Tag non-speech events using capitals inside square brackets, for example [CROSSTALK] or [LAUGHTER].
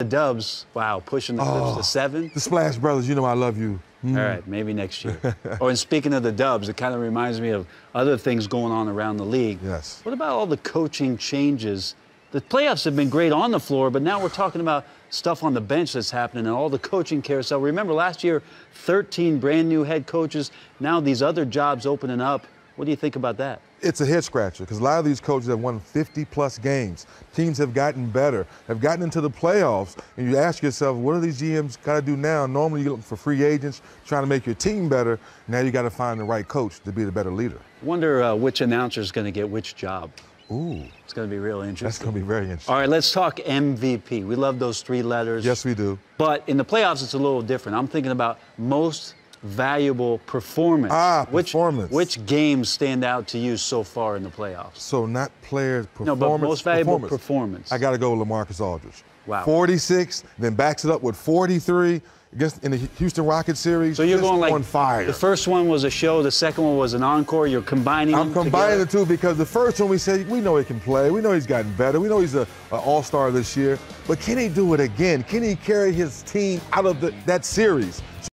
The Dubs, wow, pushing the Clips Oh. to seven. The Splash Brothers, you know I love you. Mm. All right, maybe next year. [LAUGHS] oh, and speaking of the Dubs, it kind of reminds me of other things going on around the league. Yes. What about all the coaching changes? The playoffs have been great on the floor, but now we're talking about stuff on the bench that's happening and all the coaching carousel. Remember last year, 13 brand new head coaches. Now these other jobs opening up. What do you think about that? It's a head scratcher because a lot of these coaches have won 50 plus games. Teams have gotten better, have gotten into the playoffs, and you ask yourself, what do these GMs got to do now? Normally, you look for free agents, trying to make your team better. Now you got to find the right coach to be the better leader. Wonder uh, which announcer is going to get which job. Ooh, It's going to be real interesting. that's going to be very interesting. All right, let's talk MVP. We love those three letters. Yes, we do. But in the playoffs, it's a little different. I'm thinking about most valuable performance. Ah, which, performance. Which games stand out to you so far in the playoffs? So not players performance. No, but most valuable performance. performance. I got to go with LaMarcus Aldridge. Wow. 46, then backs it up with 43 against in the Houston Rockets series. So you're going like on fire. The first one was a show, the second one was an encore. You're combining I'm combining together. the two because the first one we said we know he can play, we know he's gotten better, we know he's a, a All-Star this year, but can he do it again? Can he carry his team out of the, that series?